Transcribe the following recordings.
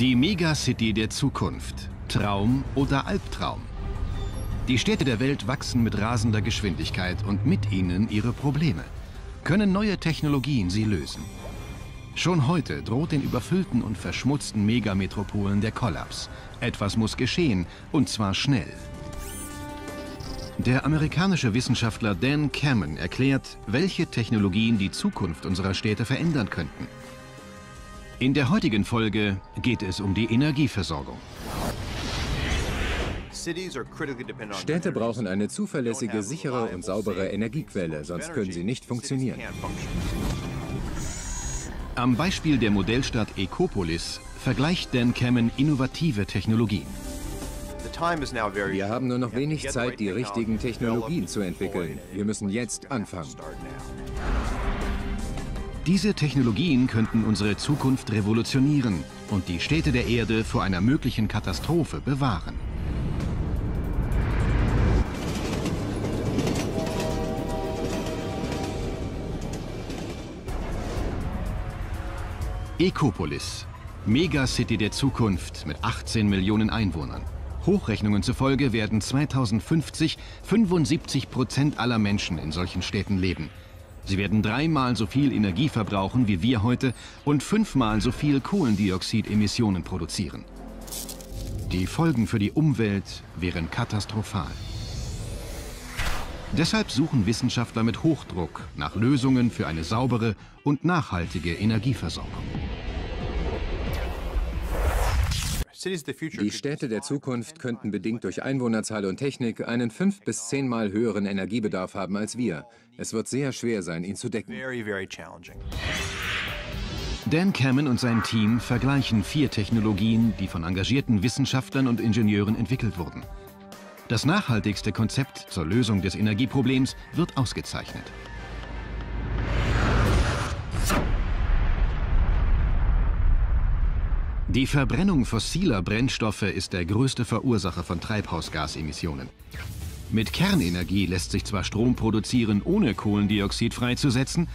Die Megacity der Zukunft. Traum oder Albtraum? Die Städte der Welt wachsen mit rasender Geschwindigkeit und mit ihnen ihre Probleme. Können neue Technologien sie lösen? Schon heute droht den überfüllten und verschmutzten Megametropolen der Kollaps. Etwas muss geschehen, und zwar schnell. Der amerikanische Wissenschaftler Dan Cameron erklärt, welche Technologien die Zukunft unserer Städte verändern könnten. In der heutigen Folge geht es um die Energieversorgung. Städte brauchen eine zuverlässige, sichere und saubere Energiequelle, sonst können sie nicht funktionieren. Am Beispiel der Modellstadt Ecopolis vergleicht Dan Cameron innovative Technologien. Wir haben nur noch wenig Zeit, die richtigen Technologien zu entwickeln. Wir müssen jetzt anfangen. Diese Technologien könnten unsere Zukunft revolutionieren und die Städte der Erde vor einer möglichen Katastrophe bewahren. Ecopolis, Megacity der Zukunft mit 18 Millionen Einwohnern. Hochrechnungen zufolge werden 2050 75 Prozent aller Menschen in solchen Städten leben. Sie werden dreimal so viel Energie verbrauchen wie wir heute und fünfmal so viel Kohlendioxidemissionen produzieren. Die Folgen für die Umwelt wären katastrophal. Deshalb suchen Wissenschaftler mit Hochdruck nach Lösungen für eine saubere und nachhaltige Energieversorgung. Die Städte der Zukunft könnten bedingt durch Einwohnerzahl und Technik einen fünf bis zehnmal höheren Energiebedarf haben als wir. Es wird sehr schwer sein, ihn zu decken. Dan Cameron und sein Team vergleichen vier Technologien, die von engagierten Wissenschaftlern und Ingenieuren entwickelt wurden. Das nachhaltigste Konzept zur Lösung des Energieproblems wird ausgezeichnet. Die Verbrennung fossiler Brennstoffe ist der größte Verursacher von Treibhausgasemissionen. Mit Kernenergie lässt sich zwar Strom produzieren, ohne Kohlendioxid freizusetzen,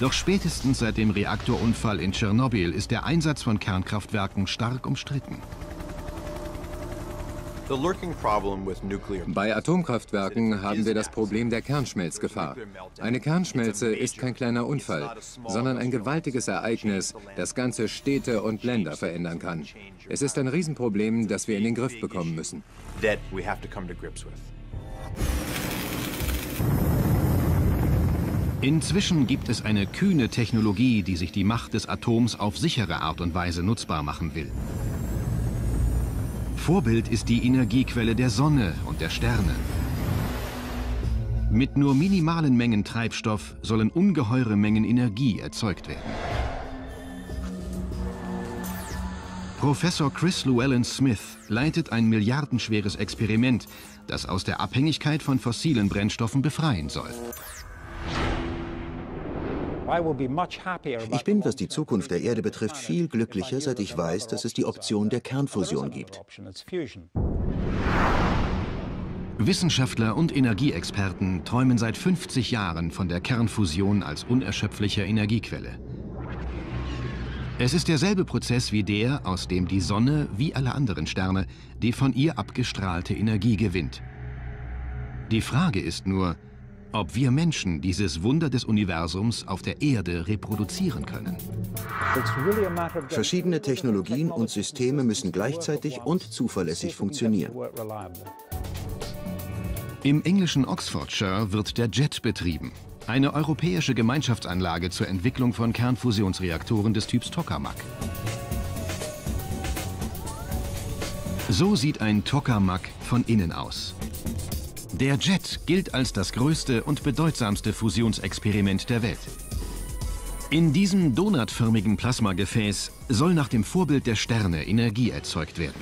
doch spätestens seit dem Reaktorunfall in Tschernobyl ist der Einsatz von Kernkraftwerken stark umstritten. Bei Atomkraftwerken haben wir das Problem der Kernschmelzgefahr. Eine Kernschmelze ist kein kleiner Unfall, sondern ein gewaltiges Ereignis, das ganze Städte und Länder verändern kann. Es ist ein Riesenproblem, das wir in den Griff bekommen müssen. Inzwischen gibt es eine kühne Technologie, die sich die Macht des Atoms auf sichere Art und Weise nutzbar machen will. Vorbild ist die Energiequelle der Sonne und der Sterne. Mit nur minimalen Mengen Treibstoff sollen ungeheure Mengen Energie erzeugt werden. Professor Chris Llewellyn Smith leitet ein milliardenschweres Experiment, das aus der Abhängigkeit von fossilen Brennstoffen befreien soll. Ich bin, was die Zukunft der Erde betrifft, viel glücklicher, seit ich weiß, dass es die Option der Kernfusion gibt. Wissenschaftler und Energieexperten träumen seit 50 Jahren von der Kernfusion als unerschöpflicher Energiequelle. Es ist derselbe Prozess wie der, aus dem die Sonne, wie alle anderen Sterne, die von ihr abgestrahlte Energie gewinnt. Die Frage ist nur, ob wir Menschen dieses Wunder des Universums auf der Erde reproduzieren können. Verschiedene Technologien und Systeme müssen gleichzeitig und zuverlässig funktionieren. Im englischen Oxfordshire wird der JET betrieben, eine europäische Gemeinschaftsanlage zur Entwicklung von Kernfusionsreaktoren des Typs Tokamak. So sieht ein Tokamak von innen aus. Der Jet gilt als das größte und bedeutsamste Fusionsexperiment der Welt. In diesem donutförmigen Plasmagefäß soll nach dem Vorbild der Sterne Energie erzeugt werden.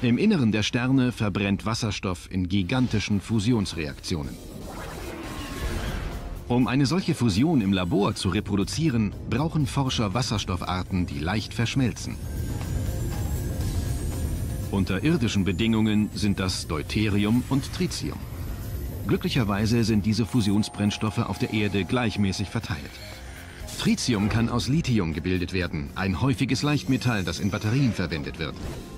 Im Inneren der Sterne verbrennt Wasserstoff in gigantischen Fusionsreaktionen. Um eine solche Fusion im Labor zu reproduzieren, brauchen Forscher Wasserstoffarten, die leicht verschmelzen. Unter irdischen Bedingungen sind das Deuterium und Tritium. Glücklicherweise sind diese Fusionsbrennstoffe auf der Erde gleichmäßig verteilt. Tritium kann aus Lithium gebildet werden, ein häufiges Leichtmetall, das in Batterien verwendet wird.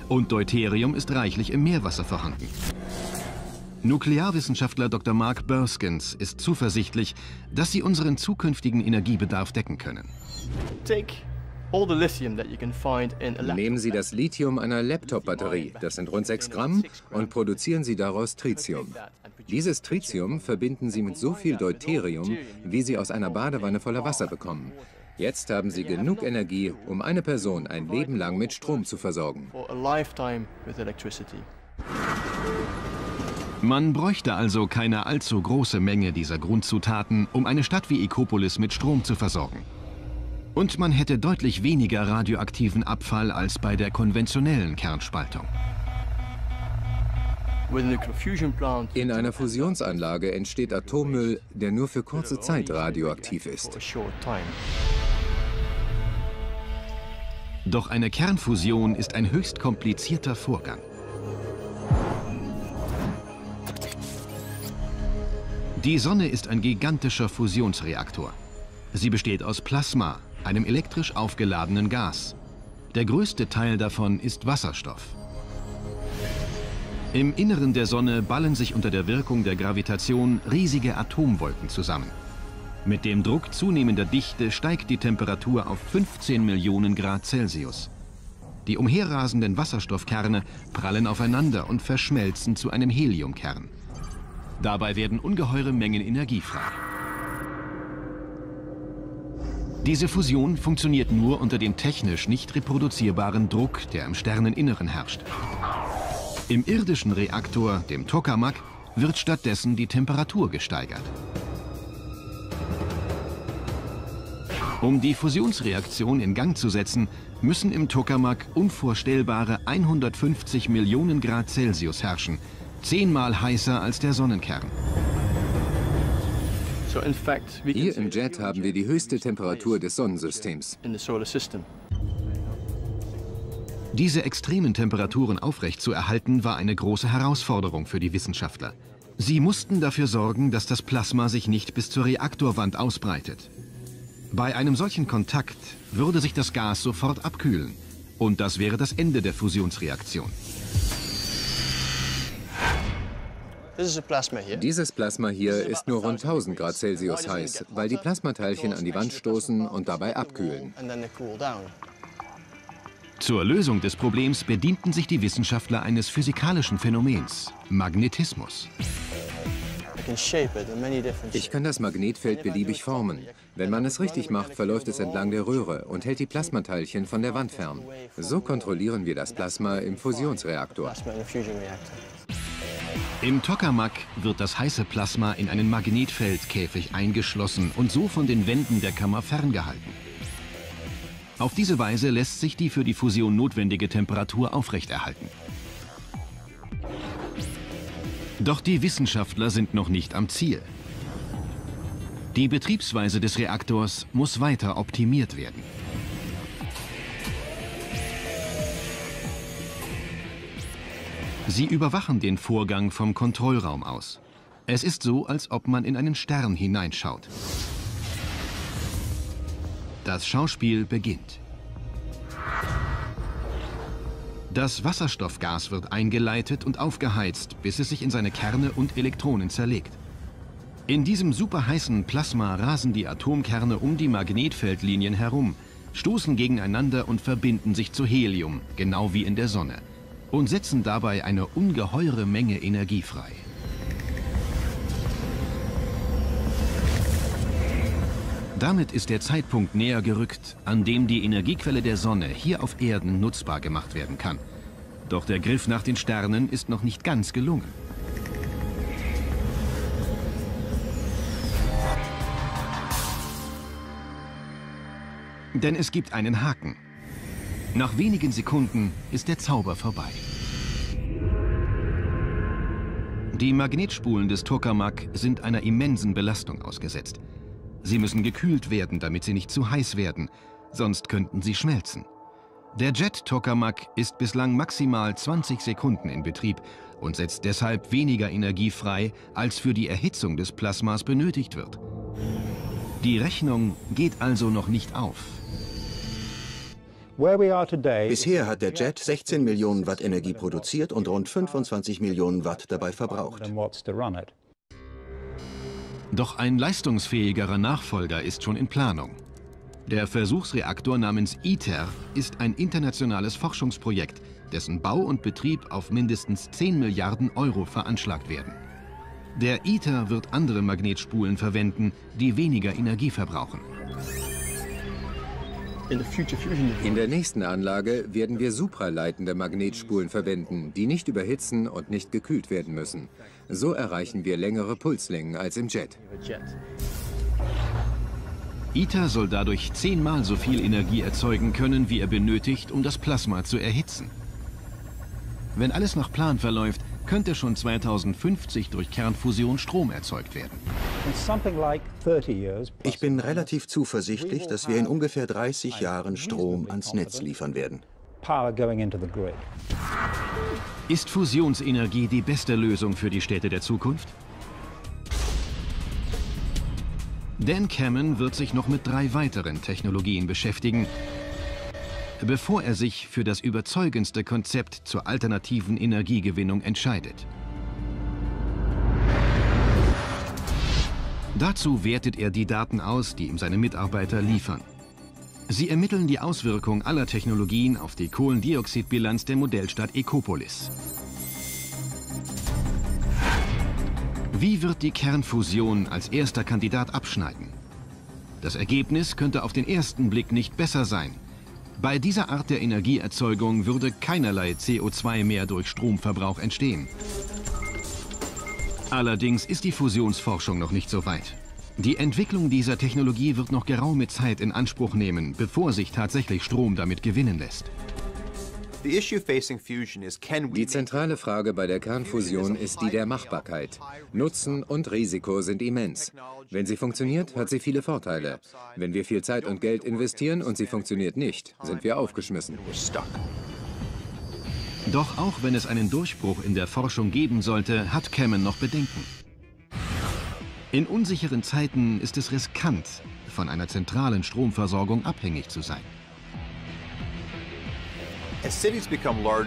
Und Deuterium ist reichlich im Meerwasser vorhanden. Nuklearwissenschaftler Dr. Mark Burskins ist zuversichtlich, dass sie unseren zukünftigen Energiebedarf decken können. Nehmen Sie das Lithium einer Laptop-Batterie, das sind rund 6 Gramm, und produzieren Sie daraus Tritium. Dieses Tritium verbinden Sie mit so viel Deuterium, wie Sie aus einer Badewanne voller Wasser bekommen. Jetzt haben Sie genug Energie, um eine Person ein Leben lang mit Strom zu versorgen. Man bräuchte also keine allzu große Menge dieser Grundzutaten, um eine Stadt wie Ekopolis mit Strom zu versorgen. Und man hätte deutlich weniger radioaktiven Abfall als bei der konventionellen Kernspaltung. In einer Fusionsanlage entsteht Atommüll, der nur für kurze Zeit radioaktiv ist. Doch eine Kernfusion ist ein höchst komplizierter Vorgang. Die Sonne ist ein gigantischer Fusionsreaktor. Sie besteht aus Plasma, einem elektrisch aufgeladenen Gas. Der größte Teil davon ist Wasserstoff. Im Inneren der Sonne ballen sich unter der Wirkung der Gravitation riesige Atomwolken zusammen. Mit dem Druck zunehmender Dichte steigt die Temperatur auf 15 Millionen Grad Celsius. Die umherrasenden Wasserstoffkerne prallen aufeinander und verschmelzen zu einem Heliumkern. Dabei werden ungeheure Mengen Energie frei. Diese Fusion funktioniert nur unter dem technisch nicht reproduzierbaren Druck, der im Sterneninneren herrscht. Im irdischen Reaktor, dem Tokamak, wird stattdessen die Temperatur gesteigert. Um die Fusionsreaktion in Gang zu setzen, müssen im Tokamak unvorstellbare 150 Millionen Grad Celsius herrschen, zehnmal heißer als der Sonnenkern. Hier im Jet haben wir die höchste Temperatur des Sonnensystems. Diese extremen Temperaturen aufrechtzuerhalten, war eine große Herausforderung für die Wissenschaftler. Sie mussten dafür sorgen, dass das Plasma sich nicht bis zur Reaktorwand ausbreitet. Bei einem solchen Kontakt würde sich das Gas sofort abkühlen. Und das wäre das Ende der Fusionsreaktion. Dieses Plasma hier ist nur rund 1000 Grad Celsius heiß, weil die Plasmateilchen an die Wand stoßen und dabei abkühlen. Zur Lösung des Problems bedienten sich die Wissenschaftler eines physikalischen Phänomens, Magnetismus. Ich kann das Magnetfeld beliebig formen. Wenn man es richtig macht, verläuft es entlang der Röhre und hält die Plasmateilchen von der Wand fern. So kontrollieren wir das Plasma im Fusionsreaktor. Im Tokamak wird das heiße Plasma in einen Magnetfeldkäfig eingeschlossen und so von den Wänden der Kammer ferngehalten. Auf diese Weise lässt sich die für die Fusion notwendige Temperatur aufrechterhalten. Doch die Wissenschaftler sind noch nicht am Ziel. Die Betriebsweise des Reaktors muss weiter optimiert werden. Sie überwachen den Vorgang vom Kontrollraum aus. Es ist so, als ob man in einen Stern hineinschaut. Das Schauspiel beginnt. Das Wasserstoffgas wird eingeleitet und aufgeheizt, bis es sich in seine Kerne und Elektronen zerlegt. In diesem superheißen Plasma rasen die Atomkerne um die Magnetfeldlinien herum, stoßen gegeneinander und verbinden sich zu Helium, genau wie in der Sonne und setzen dabei eine ungeheure Menge Energie frei. Damit ist der Zeitpunkt näher gerückt, an dem die Energiequelle der Sonne hier auf Erden nutzbar gemacht werden kann. Doch der Griff nach den Sternen ist noch nicht ganz gelungen. Denn es gibt einen Haken. Nach wenigen Sekunden ist der Zauber vorbei. Die Magnetspulen des Tokamak sind einer immensen Belastung ausgesetzt. Sie müssen gekühlt werden, damit sie nicht zu heiß werden, sonst könnten sie schmelzen. Der Jet Tokamak ist bislang maximal 20 Sekunden in Betrieb und setzt deshalb weniger Energie frei, als für die Erhitzung des Plasmas benötigt wird. Die Rechnung geht also noch nicht auf. Bisher hat der Jet 16 Millionen Watt Energie produziert und rund 25 Millionen Watt dabei verbraucht. Doch ein leistungsfähigerer Nachfolger ist schon in Planung. Der Versuchsreaktor namens ITER ist ein internationales Forschungsprojekt, dessen Bau und Betrieb auf mindestens 10 Milliarden Euro veranschlagt werden. Der ITER wird andere Magnetspulen verwenden, die weniger Energie verbrauchen. In der nächsten Anlage werden wir supraleitende Magnetspulen verwenden, die nicht überhitzen und nicht gekühlt werden müssen. So erreichen wir längere Pulslängen als im Jet. ITER soll dadurch zehnmal so viel Energie erzeugen können, wie er benötigt, um das Plasma zu erhitzen. Wenn alles nach Plan verläuft, könnte schon 2050 durch Kernfusion Strom erzeugt werden. Ich bin relativ zuversichtlich, dass wir in ungefähr 30 Jahren Strom ans Netz liefern werden. Ist Fusionsenergie die beste Lösung für die Städte der Zukunft? Dan Cameron wird sich noch mit drei weiteren Technologien beschäftigen, bevor er sich für das überzeugendste Konzept zur alternativen Energiegewinnung entscheidet. Dazu wertet er die Daten aus, die ihm seine Mitarbeiter liefern. Sie ermitteln die Auswirkung aller Technologien auf die Kohlendioxidbilanz der Modellstadt Ecopolis. Wie wird die Kernfusion als erster Kandidat abschneiden? Das Ergebnis könnte auf den ersten Blick nicht besser sein. Bei dieser Art der Energieerzeugung würde keinerlei CO2 mehr durch Stromverbrauch entstehen. Allerdings ist die Fusionsforschung noch nicht so weit. Die Entwicklung dieser Technologie wird noch geraume Zeit in Anspruch nehmen, bevor sich tatsächlich Strom damit gewinnen lässt. Die zentrale Frage bei der Kernfusion ist die der Machbarkeit. Nutzen und Risiko sind immens. Wenn sie funktioniert, hat sie viele Vorteile. Wenn wir viel Zeit und Geld investieren und sie funktioniert nicht, sind wir aufgeschmissen. Doch auch wenn es einen Durchbruch in der Forschung geben sollte, hat Cameron noch Bedenken. In unsicheren Zeiten ist es riskant, von einer zentralen Stromversorgung abhängig zu sein.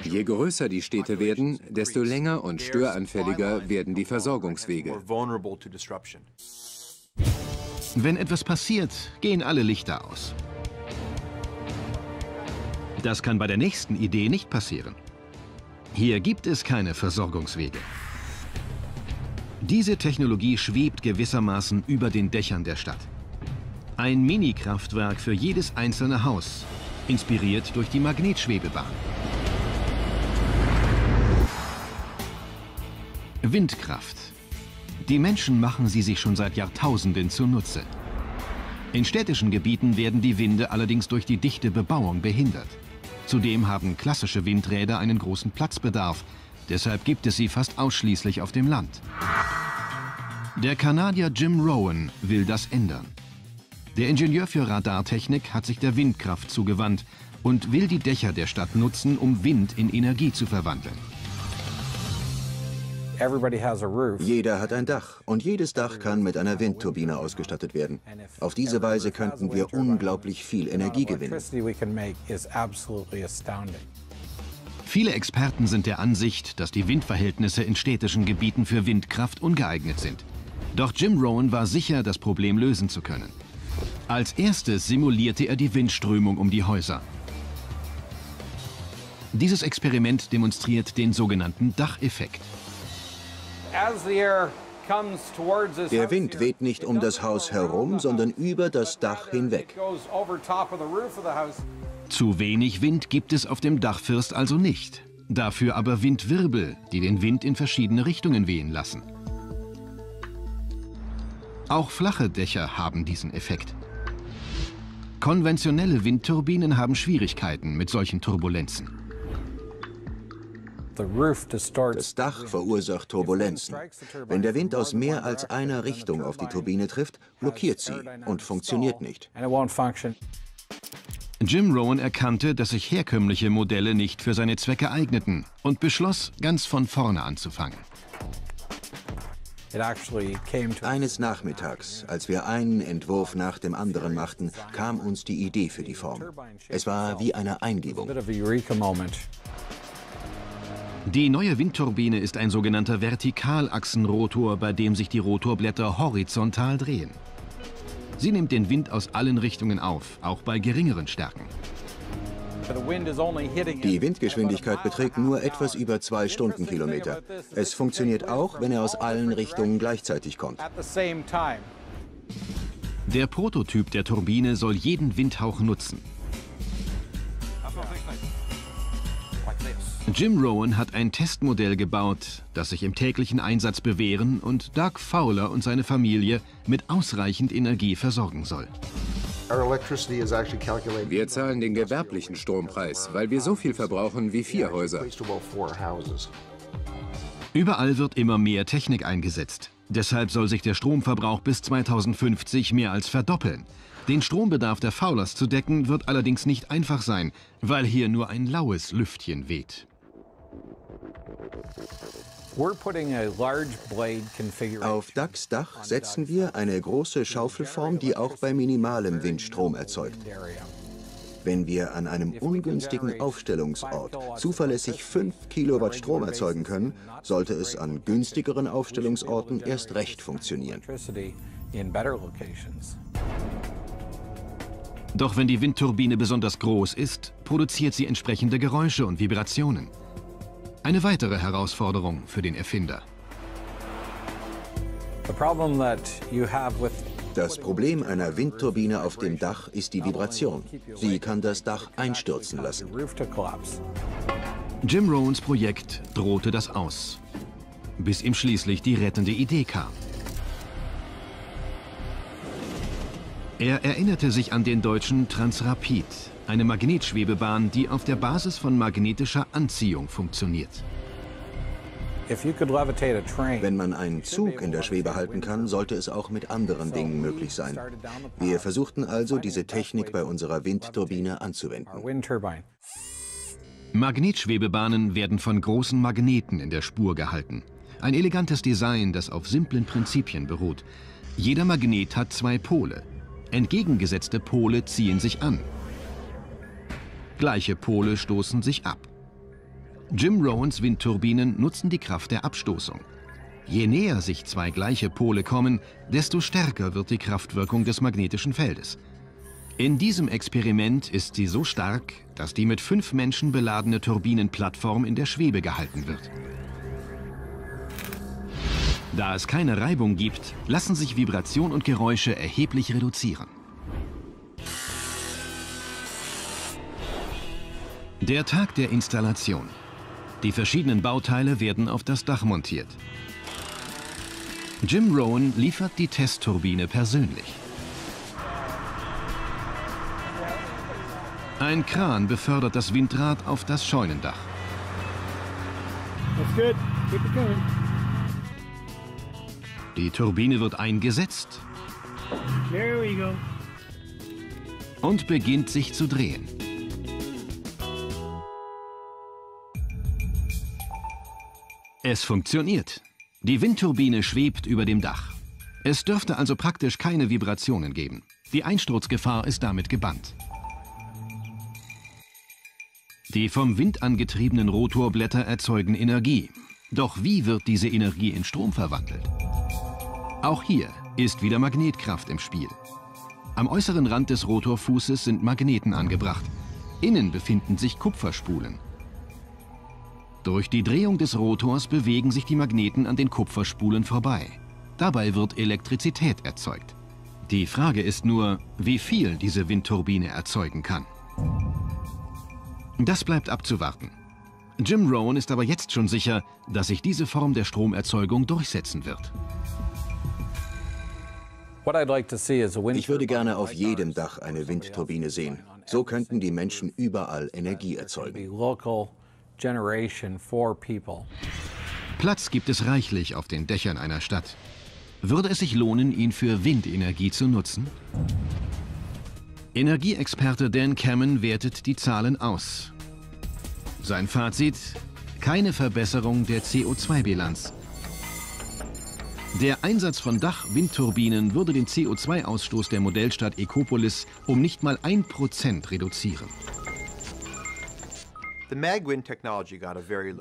Je größer die Städte werden, desto länger und störanfälliger werden die Versorgungswege. Wenn etwas passiert, gehen alle Lichter aus. Das kann bei der nächsten Idee nicht passieren. Hier gibt es keine Versorgungswege. Diese Technologie schwebt gewissermaßen über den Dächern der Stadt. Ein Mini-Kraftwerk für jedes einzelne Haus, inspiriert durch die Magnetschwebebahn. Windkraft. Die Menschen machen sie sich schon seit Jahrtausenden zunutze. In städtischen Gebieten werden die Winde allerdings durch die dichte Bebauung behindert. Zudem haben klassische Windräder einen großen Platzbedarf. Deshalb gibt es sie fast ausschließlich auf dem Land. Der Kanadier Jim Rowan will das ändern. Der Ingenieur für Radartechnik hat sich der Windkraft zugewandt und will die Dächer der Stadt nutzen, um Wind in Energie zu verwandeln. Jeder hat ein Dach und jedes Dach kann mit einer Windturbine ausgestattet werden. Auf diese Weise könnten wir unglaublich viel Energie gewinnen. Viele Experten sind der Ansicht, dass die Windverhältnisse in städtischen Gebieten für Windkraft ungeeignet sind. Doch Jim Rowan war sicher, das Problem lösen zu können. Als erstes simulierte er die Windströmung um die Häuser. Dieses Experiment demonstriert den sogenannten Dacheffekt. Der Wind weht nicht um das Haus herum, sondern über das Dach hinweg. Zu wenig Wind gibt es auf dem Dachfirst also nicht. Dafür aber Windwirbel, die den Wind in verschiedene Richtungen wehen lassen. Auch flache Dächer haben diesen Effekt. Konventionelle Windturbinen haben Schwierigkeiten mit solchen Turbulenzen. Das Dach verursacht Turbulenzen. Wenn der Wind aus mehr als einer Richtung auf die Turbine trifft, blockiert sie und funktioniert nicht. Jim Rowan erkannte, dass sich herkömmliche Modelle nicht für seine Zwecke eigneten und beschloss, ganz von vorne anzufangen. Eines Nachmittags, als wir einen Entwurf nach dem anderen machten, kam uns die Idee für die Form. Es war wie eine Eingebung. Die neue Windturbine ist ein sogenannter Vertikalachsenrotor, bei dem sich die Rotorblätter horizontal drehen. Sie nimmt den Wind aus allen Richtungen auf, auch bei geringeren Stärken. Die Windgeschwindigkeit beträgt nur etwas über zwei Stundenkilometer. Es funktioniert auch, wenn er aus allen Richtungen gleichzeitig kommt. Der Prototyp der Turbine soll jeden Windhauch nutzen. Jim Rowan hat ein Testmodell gebaut, das sich im täglichen Einsatz bewähren und Doug Fowler und seine Familie mit ausreichend Energie versorgen soll. Wir zahlen den gewerblichen Strompreis, weil wir so viel verbrauchen wie vier Häuser. Überall wird immer mehr Technik eingesetzt. Deshalb soll sich der Stromverbrauch bis 2050 mehr als verdoppeln. Den Strombedarf der Fowlers zu decken, wird allerdings nicht einfach sein, weil hier nur ein laues Lüftchen weht. Auf Ducks Dach setzen wir eine große Schaufelform, die auch bei minimalem Wind Strom erzeugt. Wenn wir an einem ungünstigen Aufstellungsort zuverlässig 5 Kilowatt Strom erzeugen können, sollte es an günstigeren Aufstellungsorten erst recht funktionieren. Doch wenn die Windturbine besonders groß ist, produziert sie entsprechende Geräusche und Vibrationen. Eine weitere Herausforderung für den Erfinder. Das Problem einer Windturbine auf dem Dach ist die Vibration. Sie kann das Dach einstürzen lassen. Jim Rowans Projekt drohte das aus, bis ihm schließlich die rettende Idee kam. Er erinnerte sich an den deutschen Transrapid, eine Magnetschwebebahn, die auf der Basis von magnetischer Anziehung funktioniert. Wenn man einen Zug in der Schwebe halten kann, sollte es auch mit anderen Dingen möglich sein. Wir versuchten also, diese Technik bei unserer Windturbine anzuwenden. Magnetschwebebahnen werden von großen Magneten in der Spur gehalten. Ein elegantes Design, das auf simplen Prinzipien beruht. Jeder Magnet hat zwei Pole. Entgegengesetzte Pole ziehen sich an. Gleiche Pole stoßen sich ab. Jim Rowans Windturbinen nutzen die Kraft der Abstoßung. Je näher sich zwei gleiche Pole kommen, desto stärker wird die Kraftwirkung des magnetischen Feldes. In diesem Experiment ist sie so stark, dass die mit fünf Menschen beladene Turbinenplattform in der Schwebe gehalten wird. Da es keine Reibung gibt, lassen sich Vibration und Geräusche erheblich reduzieren. Der Tag der Installation. Die verschiedenen Bauteile werden auf das Dach montiert. Jim Rowan liefert die Testturbine persönlich. Ein Kran befördert das Windrad auf das Scheunendach. Die Turbine wird eingesetzt und beginnt sich zu drehen. Es funktioniert. Die Windturbine schwebt über dem Dach. Es dürfte also praktisch keine Vibrationen geben. Die Einsturzgefahr ist damit gebannt. Die vom Wind angetriebenen Rotorblätter erzeugen Energie. Doch wie wird diese Energie in Strom verwandelt? Auch hier ist wieder Magnetkraft im Spiel. Am äußeren Rand des Rotorfußes sind Magneten angebracht. Innen befinden sich Kupferspulen. Durch die Drehung des Rotors bewegen sich die Magneten an den Kupferspulen vorbei. Dabei wird Elektrizität erzeugt. Die Frage ist nur, wie viel diese Windturbine erzeugen kann. Das bleibt abzuwarten. Jim Rowan ist aber jetzt schon sicher, dass sich diese Form der Stromerzeugung durchsetzen wird. Ich würde gerne auf jedem Dach eine Windturbine sehen. So könnten die Menschen überall Energie erzeugen. Platz gibt es reichlich auf den Dächern einer Stadt. Würde es sich lohnen, ihn für Windenergie zu nutzen? Energieexperte Dan Cameron wertet die Zahlen aus. Sein Fazit? Keine Verbesserung der CO2-Bilanz. Der Einsatz von Dach-Windturbinen würde den CO2-Ausstoß der Modellstadt Ecopolis um nicht mal ein Prozent reduzieren.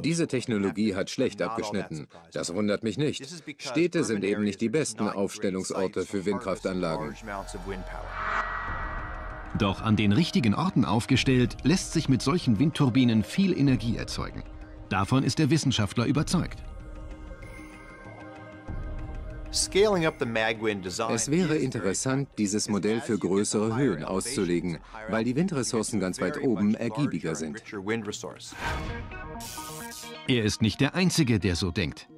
Diese Technologie hat schlecht abgeschnitten. Das wundert mich nicht. Städte sind eben nicht die besten Aufstellungsorte für Windkraftanlagen. Doch an den richtigen Orten aufgestellt, lässt sich mit solchen Windturbinen viel Energie erzeugen. Davon ist der Wissenschaftler überzeugt. Es wäre interessant, dieses Modell für größere Höhen auszulegen, weil die Windressourcen ganz weit oben ergiebiger sind. Er ist nicht der Einzige, der so denkt.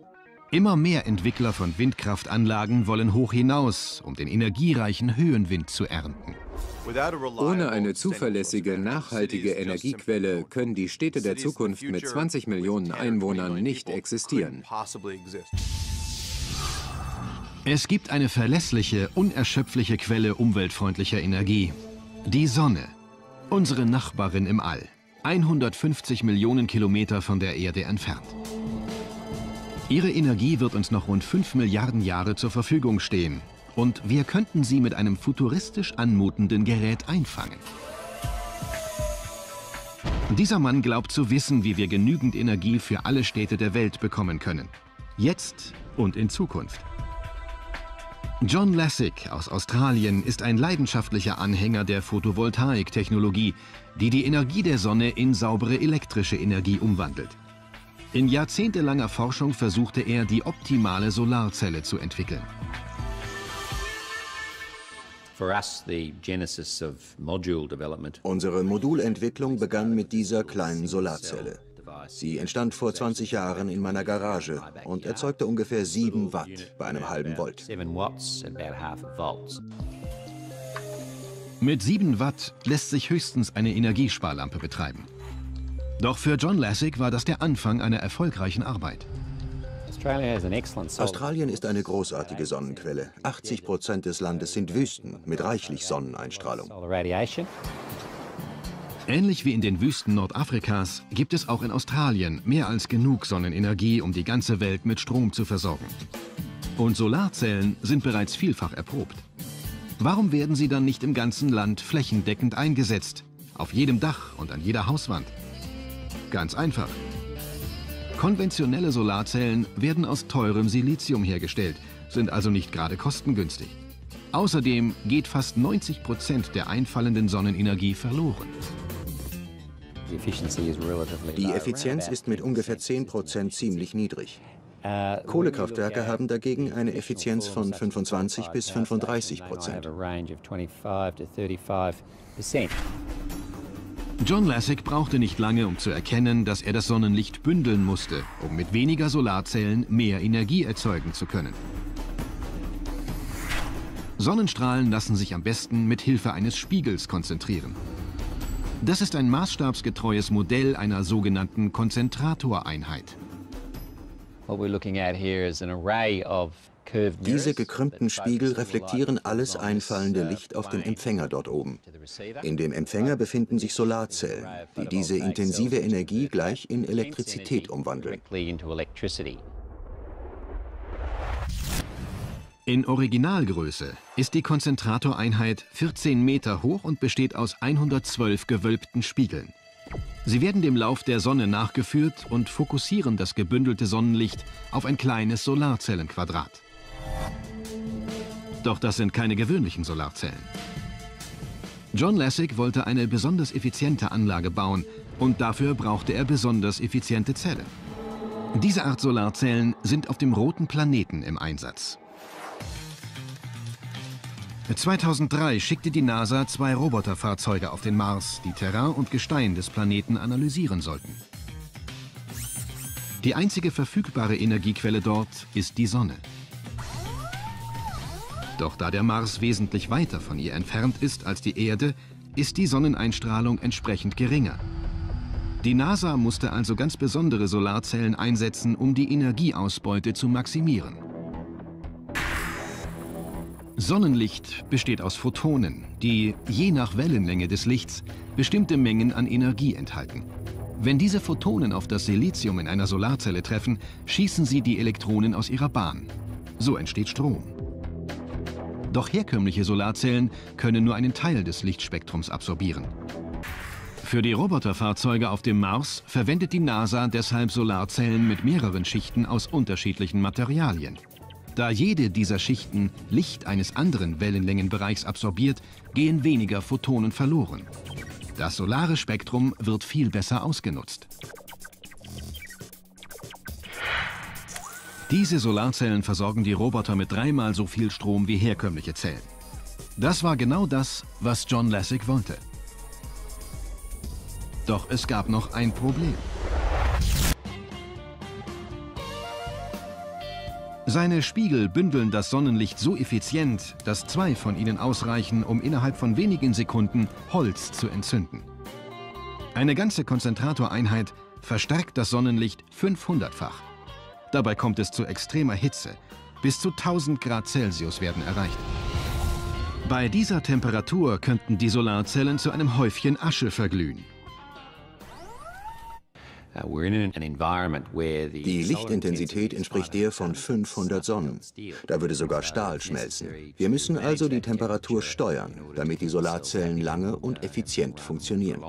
Immer mehr Entwickler von Windkraftanlagen wollen hoch hinaus, um den energiereichen Höhenwind zu ernten. Ohne eine zuverlässige, nachhaltige Energiequelle können die Städte der Zukunft mit 20 Millionen Einwohnern nicht existieren. Es gibt eine verlässliche, unerschöpfliche Quelle umweltfreundlicher Energie. Die Sonne. Unsere Nachbarin im All. 150 Millionen Kilometer von der Erde entfernt. Ihre Energie wird uns noch rund 5 Milliarden Jahre zur Verfügung stehen. Und wir könnten sie mit einem futuristisch anmutenden Gerät einfangen. Dieser Mann glaubt zu wissen, wie wir genügend Energie für alle Städte der Welt bekommen können. Jetzt und in Zukunft. John Lassig aus Australien ist ein leidenschaftlicher Anhänger der Photovoltaiktechnologie, die die Energie der Sonne in saubere elektrische Energie umwandelt. In jahrzehntelanger Forschung versuchte er, die optimale Solarzelle zu entwickeln. Unsere Modulentwicklung begann mit dieser kleinen Solarzelle. Sie entstand vor 20 Jahren in meiner Garage und erzeugte ungefähr 7 Watt bei einem halben Volt. Mit 7 Watt lässt sich höchstens eine Energiesparlampe betreiben. Doch für John Lassig war das der Anfang einer erfolgreichen Arbeit. Australien ist eine großartige Sonnenquelle. 80 Prozent des Landes sind Wüsten mit reichlich Sonneneinstrahlung. Ähnlich wie in den Wüsten Nordafrikas gibt es auch in Australien mehr als genug Sonnenenergie, um die ganze Welt mit Strom zu versorgen. Und Solarzellen sind bereits vielfach erprobt. Warum werden sie dann nicht im ganzen Land flächendeckend eingesetzt? Auf jedem Dach und an jeder Hauswand? Ganz einfach. Konventionelle Solarzellen werden aus teurem Silizium hergestellt, sind also nicht gerade kostengünstig. Außerdem geht fast 90 Prozent der einfallenden Sonnenenergie verloren. Die Effizienz ist mit ungefähr 10 Prozent ziemlich niedrig. Kohlekraftwerke haben dagegen eine Effizienz von 25 bis 35 Prozent. John Lassig brauchte nicht lange, um zu erkennen, dass er das Sonnenlicht bündeln musste, um mit weniger Solarzellen mehr Energie erzeugen zu können. Sonnenstrahlen lassen sich am besten mit Hilfe eines Spiegels konzentrieren. Das ist ein maßstabsgetreues Modell einer sogenannten Konzentratoreinheit. Diese gekrümmten Spiegel reflektieren alles einfallende Licht auf den Empfänger dort oben. In dem Empfänger befinden sich Solarzellen, die diese intensive Energie gleich in Elektrizität umwandeln. In Originalgröße ist die Konzentratoreinheit 14 Meter hoch und besteht aus 112 gewölbten Spiegeln. Sie werden dem Lauf der Sonne nachgeführt und fokussieren das gebündelte Sonnenlicht auf ein kleines Solarzellenquadrat. Doch das sind keine gewöhnlichen Solarzellen. John Lassig wollte eine besonders effiziente Anlage bauen und dafür brauchte er besonders effiziente Zellen. Diese Art Solarzellen sind auf dem roten Planeten im Einsatz. 2003 schickte die NASA zwei Roboterfahrzeuge auf den Mars, die Terrain und Gestein des Planeten analysieren sollten. Die einzige verfügbare Energiequelle dort ist die Sonne. Doch da der Mars wesentlich weiter von ihr entfernt ist als die Erde, ist die Sonneneinstrahlung entsprechend geringer. Die NASA musste also ganz besondere Solarzellen einsetzen, um die Energieausbeute zu maximieren. Sonnenlicht besteht aus Photonen, die, je nach Wellenlänge des Lichts, bestimmte Mengen an Energie enthalten. Wenn diese Photonen auf das Silizium in einer Solarzelle treffen, schießen sie die Elektronen aus ihrer Bahn. So entsteht Strom. Doch herkömmliche Solarzellen können nur einen Teil des Lichtspektrums absorbieren. Für die Roboterfahrzeuge auf dem Mars verwendet die NASA deshalb Solarzellen mit mehreren Schichten aus unterschiedlichen Materialien. Da jede dieser Schichten Licht eines anderen Wellenlängenbereichs absorbiert, gehen weniger Photonen verloren. Das solare Spektrum wird viel besser ausgenutzt. Diese Solarzellen versorgen die Roboter mit dreimal so viel Strom wie herkömmliche Zellen. Das war genau das, was John Lassig wollte. Doch es gab noch ein Problem. Seine Spiegel bündeln das Sonnenlicht so effizient, dass zwei von ihnen ausreichen, um innerhalb von wenigen Sekunden Holz zu entzünden. Eine ganze Konzentratoreinheit verstärkt das Sonnenlicht 500-fach. Dabei kommt es zu extremer Hitze. Bis zu 1000 Grad Celsius werden erreicht. Bei dieser Temperatur könnten die Solarzellen zu einem Häufchen Asche verglühen. Uh, die Lichtintensität entspricht der von 500 Sonnen. Da würde sogar Stahl schmelzen. Wir müssen also die Temperatur steuern, damit die Solarzellen lange und effizient funktionieren.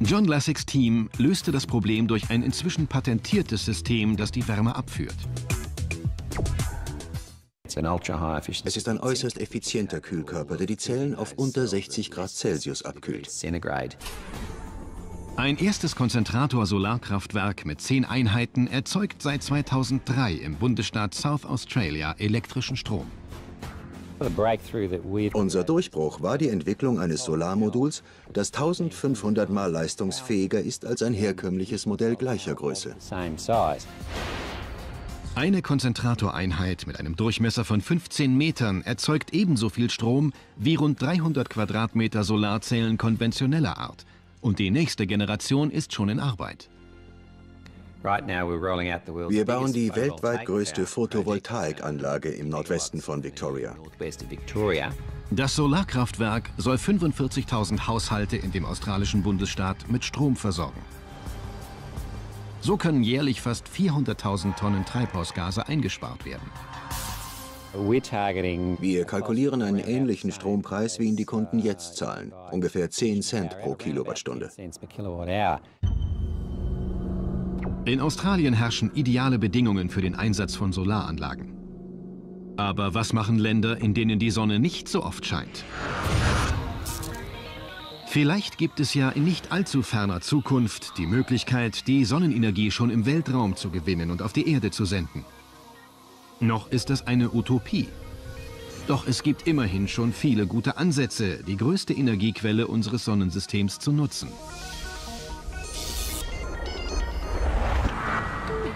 John Lassigs Team löste das Problem durch ein inzwischen patentiertes System, das die Wärme abführt. Es ist ein äußerst effizienter Kühlkörper, der die Zellen auf unter 60 Grad Celsius abkühlt. Ein erstes Konzentrator-Solarkraftwerk mit zehn Einheiten erzeugt seit 2003 im Bundesstaat South Australia elektrischen Strom. Unser Durchbruch war die Entwicklung eines Solarmoduls, das 1500 Mal leistungsfähiger ist als ein herkömmliches Modell gleicher Größe. Eine Konzentratoreinheit mit einem Durchmesser von 15 Metern erzeugt ebenso viel Strom wie rund 300 Quadratmeter Solarzellen konventioneller Art. Und die nächste Generation ist schon in Arbeit. Wir bauen die weltweit größte Photovoltaikanlage im Nordwesten von Victoria. Das Solarkraftwerk soll 45.000 Haushalte in dem australischen Bundesstaat mit Strom versorgen. So können jährlich fast 400.000 Tonnen Treibhausgase eingespart werden. Wir kalkulieren einen ähnlichen Strompreis, wie ihn die Kunden jetzt zahlen, ungefähr 10 Cent pro Kilowattstunde. In Australien herrschen ideale Bedingungen für den Einsatz von Solaranlagen. Aber was machen Länder, in denen die Sonne nicht so oft scheint? Vielleicht gibt es ja in nicht allzu ferner Zukunft die Möglichkeit, die Sonnenenergie schon im Weltraum zu gewinnen und auf die Erde zu senden. Noch ist das eine Utopie. Doch es gibt immerhin schon viele gute Ansätze, die größte Energiequelle unseres Sonnensystems zu nutzen.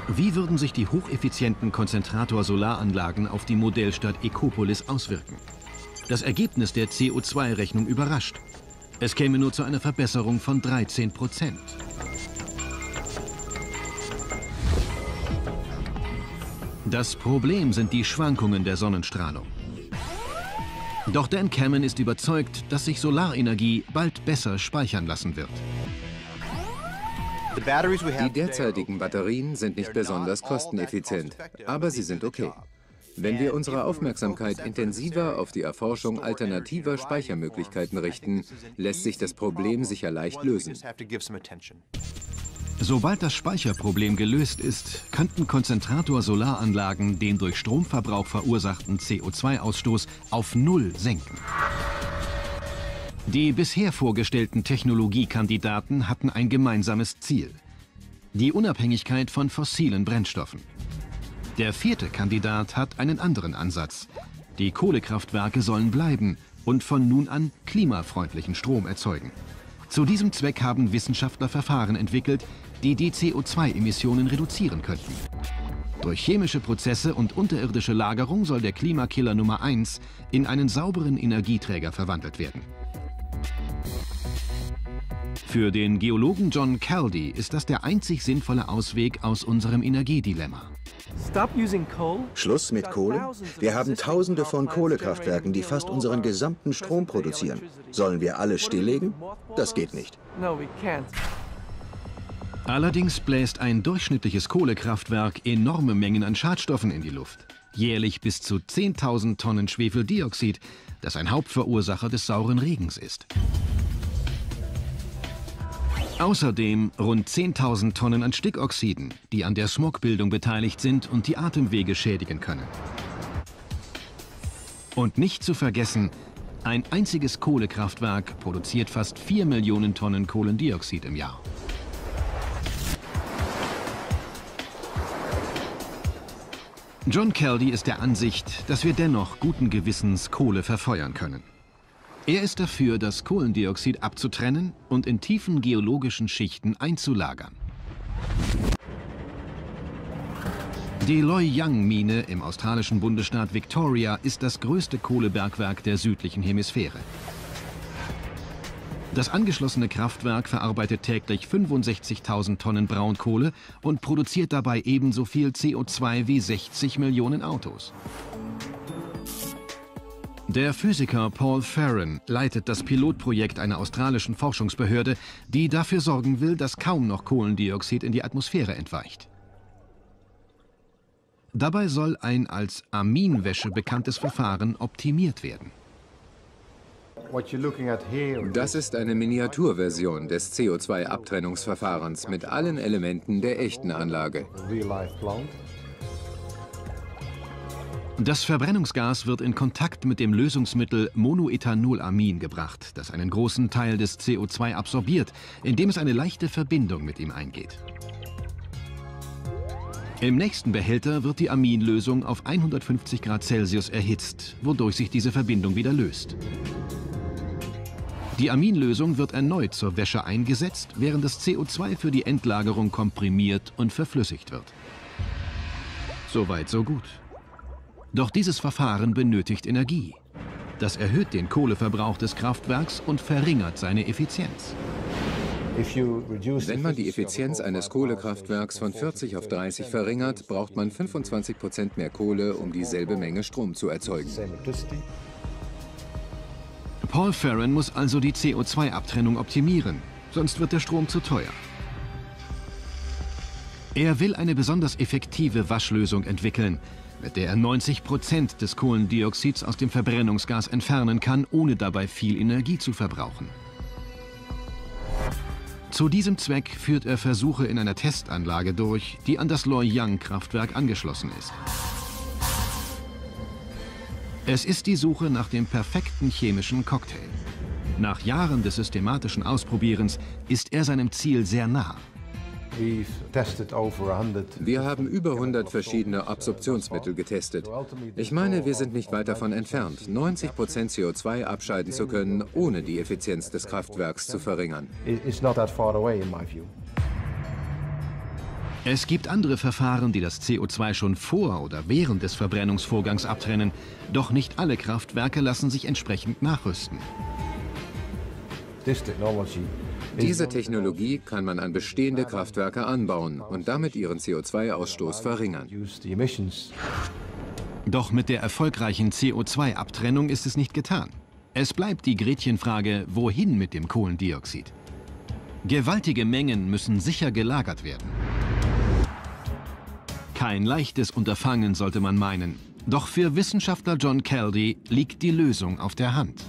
Wie würden sich die hocheffizienten Konzentrator-Solaranlagen auf die Modellstadt Ecopolis auswirken? Das Ergebnis der CO2-Rechnung überrascht. Es käme nur zu einer Verbesserung von 13 Prozent. Das Problem sind die Schwankungen der Sonnenstrahlung. Doch Dan Cameron ist überzeugt, dass sich Solarenergie bald besser speichern lassen wird. Die derzeitigen Batterien sind nicht besonders kosteneffizient, aber sie sind okay. Wenn wir unsere Aufmerksamkeit intensiver auf die Erforschung alternativer Speichermöglichkeiten richten, lässt sich das Problem sicher leicht lösen. Sobald das Speicherproblem gelöst ist, könnten Konzentrator-Solaranlagen den durch Stromverbrauch verursachten CO2-Ausstoß auf Null senken. Die bisher vorgestellten Technologiekandidaten hatten ein gemeinsames Ziel. Die Unabhängigkeit von fossilen Brennstoffen. Der vierte Kandidat hat einen anderen Ansatz. Die Kohlekraftwerke sollen bleiben und von nun an klimafreundlichen Strom erzeugen. Zu diesem Zweck haben Wissenschaftler Verfahren entwickelt, die die CO2-Emissionen reduzieren könnten. Durch chemische Prozesse und unterirdische Lagerung soll der Klimakiller Nummer 1 in einen sauberen Energieträger verwandelt werden. Für den Geologen John Caldy ist das der einzig sinnvolle Ausweg aus unserem Energiedilemma. Schluss mit Kohle? Wir haben tausende von Kohlekraftwerken, die fast unseren gesamten Strom produzieren. Sollen wir alle stilllegen? Das geht nicht. Allerdings bläst ein durchschnittliches Kohlekraftwerk enorme Mengen an Schadstoffen in die Luft. Jährlich bis zu 10.000 Tonnen Schwefeldioxid, das ein Hauptverursacher des sauren Regens ist. Außerdem rund 10.000 Tonnen an Stickoxiden, die an der Smogbildung beteiligt sind und die Atemwege schädigen können. Und nicht zu vergessen, ein einziges Kohlekraftwerk produziert fast 4 Millionen Tonnen Kohlendioxid im Jahr. John Keldy ist der Ansicht, dass wir dennoch guten Gewissens Kohle verfeuern können. Er ist dafür, das Kohlendioxid abzutrennen und in tiefen geologischen Schichten einzulagern. Die Loy Yang Mine im australischen Bundesstaat Victoria ist das größte Kohlebergwerk der südlichen Hemisphäre. Das angeschlossene Kraftwerk verarbeitet täglich 65.000 Tonnen Braunkohle und produziert dabei ebenso viel CO2 wie 60 Millionen Autos. Der Physiker Paul Farron leitet das Pilotprojekt einer australischen Forschungsbehörde, die dafür sorgen will, dass kaum noch Kohlendioxid in die Atmosphäre entweicht. Dabei soll ein als Aminwäsche bekanntes Verfahren optimiert werden. Das ist eine Miniaturversion des CO2-Abtrennungsverfahrens mit allen Elementen der echten Anlage. Das Verbrennungsgas wird in Kontakt mit dem Lösungsmittel Monoethanolamin gebracht, das einen großen Teil des CO2 absorbiert, indem es eine leichte Verbindung mit ihm eingeht. Im nächsten Behälter wird die Aminlösung auf 150 Grad Celsius erhitzt, wodurch sich diese Verbindung wieder löst. Die Aminlösung wird erneut zur Wäsche eingesetzt, während das CO2 für die Endlagerung komprimiert und verflüssigt wird. Soweit so gut. Doch dieses Verfahren benötigt Energie. Das erhöht den Kohleverbrauch des Kraftwerks und verringert seine Effizienz. Wenn man die Effizienz eines Kohlekraftwerks von 40 auf 30 verringert, braucht man 25 Prozent mehr Kohle, um dieselbe Menge Strom zu erzeugen. Paul Farron muss also die CO2-Abtrennung optimieren, sonst wird der Strom zu teuer. Er will eine besonders effektive Waschlösung entwickeln, mit der er 90 Prozent des Kohlendioxids aus dem Verbrennungsgas entfernen kann, ohne dabei viel Energie zu verbrauchen. Zu diesem Zweck führt er Versuche in einer Testanlage durch, die an das Loy-Yang-Kraftwerk angeschlossen ist. Es ist die Suche nach dem perfekten chemischen Cocktail. Nach Jahren des systematischen Ausprobierens ist er seinem Ziel sehr nah. Wir haben über 100 verschiedene Absorptionsmittel getestet. Ich meine, wir sind nicht weit davon entfernt, 90 Prozent CO2 abscheiden zu können, ohne die Effizienz des Kraftwerks zu verringern. Es gibt andere Verfahren, die das CO2 schon vor oder während des Verbrennungsvorgangs abtrennen, doch nicht alle Kraftwerke lassen sich entsprechend nachrüsten. Diese Technologie kann man an bestehende Kraftwerke anbauen und damit ihren CO2-Ausstoß verringern. Doch mit der erfolgreichen CO2-Abtrennung ist es nicht getan. Es bleibt die Gretchenfrage, wohin mit dem Kohlendioxid? Gewaltige Mengen müssen sicher gelagert werden. Kein leichtes Unterfangen sollte man meinen. Doch für Wissenschaftler John Caldy liegt die Lösung auf der Hand.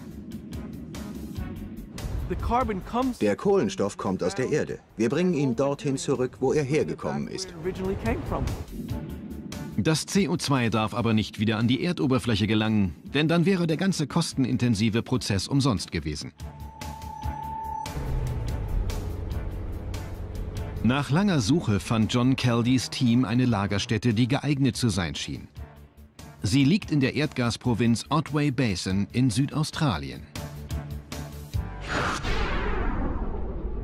Der Kohlenstoff kommt aus der Erde. Wir bringen ihn dorthin zurück, wo er hergekommen ist. Das CO2 darf aber nicht wieder an die Erdoberfläche gelangen, denn dann wäre der ganze kostenintensive Prozess umsonst gewesen. Nach langer Suche fand John Caldys Team eine Lagerstätte, die geeignet zu sein schien. Sie liegt in der Erdgasprovinz Otway Basin in Südaustralien.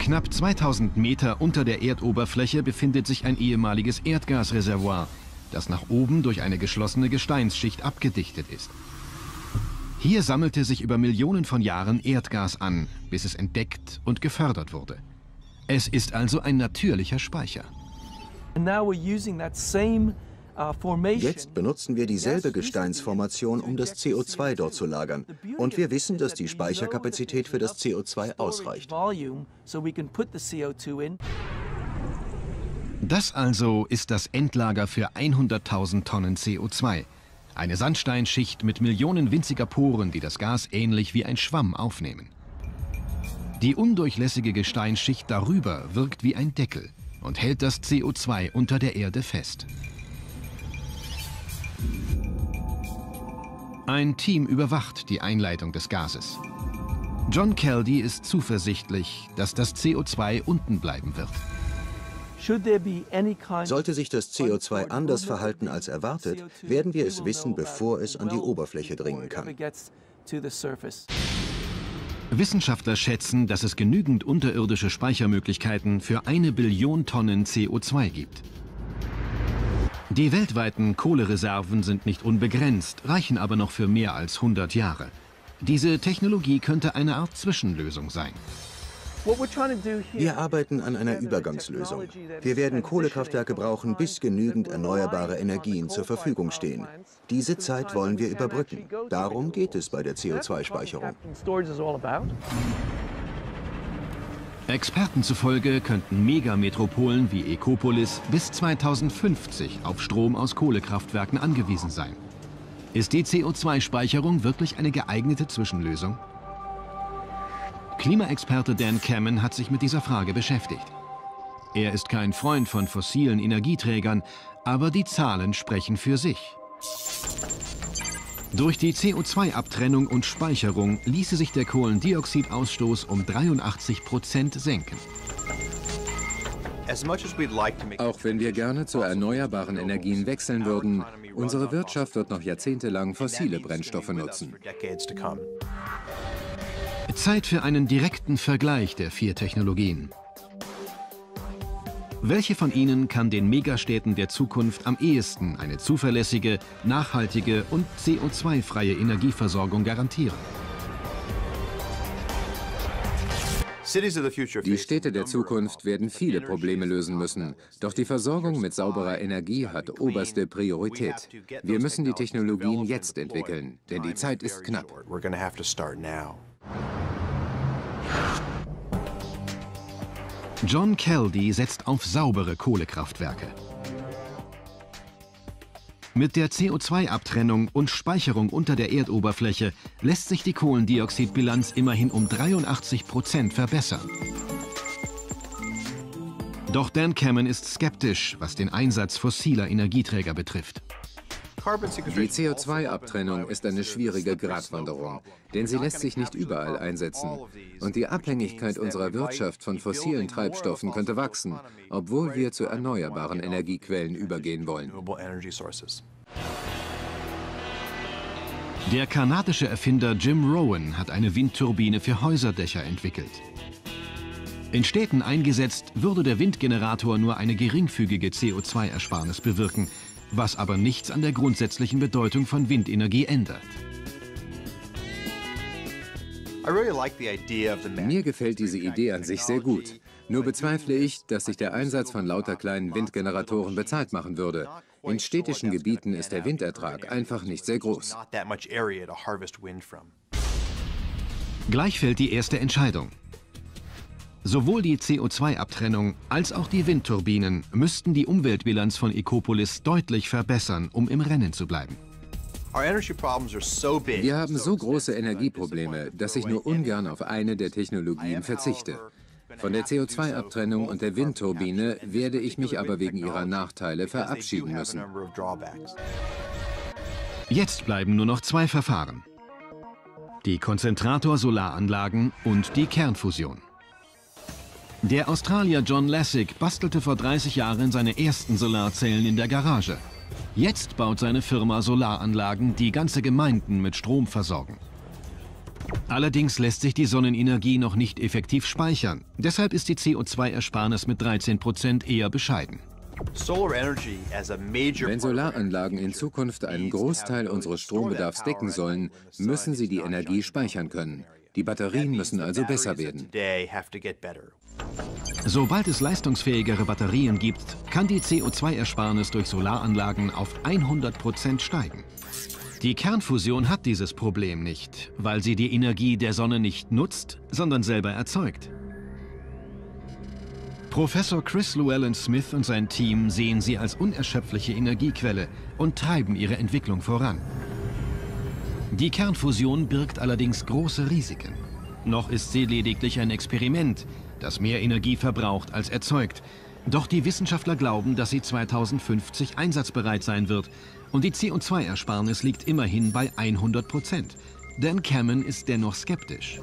Knapp 2000 Meter unter der Erdoberfläche befindet sich ein ehemaliges Erdgasreservoir, das nach oben durch eine geschlossene Gesteinsschicht abgedichtet ist. Hier sammelte sich über Millionen von Jahren Erdgas an, bis es entdeckt und gefördert wurde. Es ist also ein natürlicher Speicher. And now we're using that same Jetzt benutzen wir dieselbe Gesteinsformation, um das CO2 dort zu lagern. Und wir wissen, dass die Speicherkapazität für das CO2 ausreicht. Das also ist das Endlager für 100.000 Tonnen CO2. Eine Sandsteinschicht mit Millionen winziger Poren, die das Gas ähnlich wie ein Schwamm aufnehmen. Die undurchlässige Gesteinsschicht darüber wirkt wie ein Deckel und hält das CO2 unter der Erde fest. Ein Team überwacht die Einleitung des Gases. John Keldy ist zuversichtlich, dass das CO2 unten bleiben wird. Sollte sich das CO2 anders verhalten als erwartet, werden wir es wissen, bevor es an die Oberfläche dringen kann. Wissenschaftler schätzen, dass es genügend unterirdische Speichermöglichkeiten für eine Billion Tonnen CO2 gibt. Die weltweiten Kohlereserven sind nicht unbegrenzt, reichen aber noch für mehr als 100 Jahre. Diese Technologie könnte eine Art Zwischenlösung sein. Wir arbeiten an einer Übergangslösung. Wir werden Kohlekraftwerke brauchen, bis genügend erneuerbare Energien zur Verfügung stehen. Diese Zeit wollen wir überbrücken. Darum geht es bei der CO2-Speicherung. Experten zufolge könnten Megametropolen wie Ekopolis bis 2050 auf Strom aus Kohlekraftwerken angewiesen sein. Ist die CO2-Speicherung wirklich eine geeignete Zwischenlösung? Klimaexperte Dan Cameron hat sich mit dieser Frage beschäftigt. Er ist kein Freund von fossilen Energieträgern, aber die Zahlen sprechen für sich. Durch die CO2-Abtrennung und Speicherung ließe sich der Kohlendioxidausstoß um 83 Prozent senken. Auch wenn wir gerne zu erneuerbaren Energien wechseln würden, unsere Wirtschaft wird noch jahrzehntelang fossile Brennstoffe nutzen. Zeit für einen direkten Vergleich der vier Technologien. Welche von ihnen kann den Megastädten der Zukunft am ehesten eine zuverlässige, nachhaltige und CO2-freie Energieversorgung garantieren? Die Städte der Zukunft werden viele Probleme lösen müssen, doch die Versorgung mit sauberer Energie hat oberste Priorität. Wir müssen die Technologien jetzt entwickeln, denn die Zeit ist knapp. John Keldy setzt auf saubere Kohlekraftwerke. Mit der CO2-Abtrennung und Speicherung unter der Erdoberfläche lässt sich die Kohlendioxidbilanz immerhin um 83 Prozent verbessern. Doch Dan Cameron ist skeptisch, was den Einsatz fossiler Energieträger betrifft. Die CO2-Abtrennung ist eine schwierige Gratwanderung, denn sie lässt sich nicht überall einsetzen. Und die Abhängigkeit unserer Wirtschaft von fossilen Treibstoffen könnte wachsen, obwohl wir zu erneuerbaren Energiequellen übergehen wollen. Der kanadische Erfinder Jim Rowan hat eine Windturbine für Häuserdächer entwickelt. In Städten eingesetzt, würde der Windgenerator nur eine geringfügige CO2-Ersparnis bewirken, was aber nichts an der grundsätzlichen Bedeutung von Windenergie ändert. Mir gefällt diese Idee an sich sehr gut. Nur bezweifle ich, dass sich der Einsatz von lauter kleinen Windgeneratoren bezahlt machen würde. In städtischen Gebieten ist der Windertrag einfach nicht sehr groß. Gleich fällt die erste Entscheidung. Sowohl die CO2-Abtrennung als auch die Windturbinen müssten die Umweltbilanz von Ecopolis deutlich verbessern, um im Rennen zu bleiben. Wir haben so große Energieprobleme, dass ich nur ungern auf eine der Technologien verzichte. Von der CO2-Abtrennung und der Windturbine werde ich mich aber wegen ihrer Nachteile verabschieden müssen. Jetzt bleiben nur noch zwei Verfahren. Die Konzentrator-Solaranlagen und die Kernfusion. Der Australier John Lassig bastelte vor 30 Jahren seine ersten Solarzellen in der Garage. Jetzt baut seine Firma Solaranlagen, die ganze Gemeinden mit Strom versorgen. Allerdings lässt sich die Sonnenenergie noch nicht effektiv speichern. Deshalb ist die CO2-Ersparnis mit 13 Prozent eher bescheiden. Wenn Solaranlagen in Zukunft einen Großteil unseres Strombedarfs decken sollen, müssen sie die Energie speichern können. Die Batterien müssen also besser werden. Sobald es leistungsfähigere Batterien gibt, kann die CO2-Ersparnis durch Solaranlagen auf 100 Prozent steigen. Die Kernfusion hat dieses Problem nicht, weil sie die Energie der Sonne nicht nutzt, sondern selber erzeugt. Professor Chris Llewellyn Smith und sein Team sehen sie als unerschöpfliche Energiequelle und treiben ihre Entwicklung voran. Die Kernfusion birgt allerdings große Risiken. Noch ist sie lediglich ein Experiment, das mehr Energie verbraucht als erzeugt. Doch die Wissenschaftler glauben, dass sie 2050 einsatzbereit sein wird. Und die CO2-Ersparnis liegt immerhin bei 100 Prozent. Dan Cameron ist dennoch skeptisch.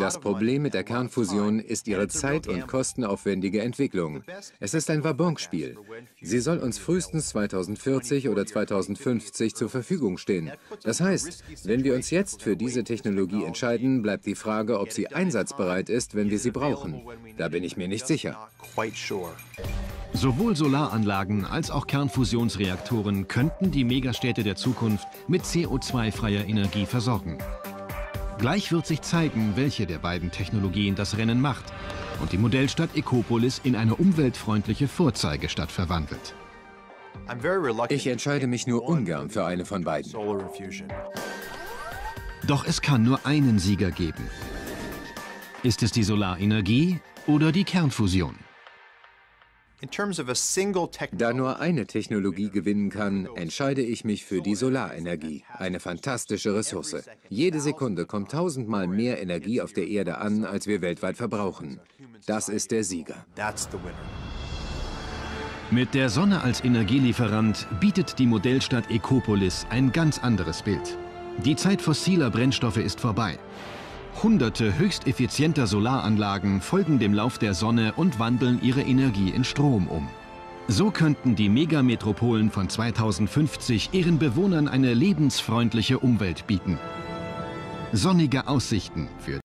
Das Problem mit der Kernfusion ist ihre zeit- und kostenaufwendige Entwicklung. Es ist ein Wabonspiel. Sie soll uns frühestens 2040 oder 2050 zur Verfügung stehen. Das heißt, wenn wir uns jetzt für diese Technologie entscheiden, bleibt die Frage, ob sie einsatzbereit ist, wenn wir sie brauchen. Da bin ich mir nicht sicher. Sowohl Solaranlagen als auch Kernfusionsreaktoren könnten die Megastädte der Zukunft mit CO2-freier Energie versorgen. Gleich wird sich zeigen, welche der beiden Technologien das Rennen macht und die Modellstadt Ecopolis in eine umweltfreundliche Vorzeigestadt verwandelt. Ich entscheide mich nur ungern für eine von beiden. Doch es kann nur einen Sieger geben. Ist es die Solarenergie oder die Kernfusion? Da nur eine Technologie gewinnen kann, entscheide ich mich für die Solarenergie, eine fantastische Ressource. Jede Sekunde kommt tausendmal mehr Energie auf der Erde an, als wir weltweit verbrauchen. Das ist der Sieger. Mit der Sonne als Energielieferant bietet die Modellstadt Ecopolis ein ganz anderes Bild. Die Zeit fossiler Brennstoffe ist vorbei. Hunderte höchst effizienter Solaranlagen folgen dem Lauf der Sonne und wandeln ihre Energie in Strom um. So könnten die Megametropolen von 2050 ihren Bewohnern eine lebensfreundliche Umwelt bieten. Sonnige Aussichten für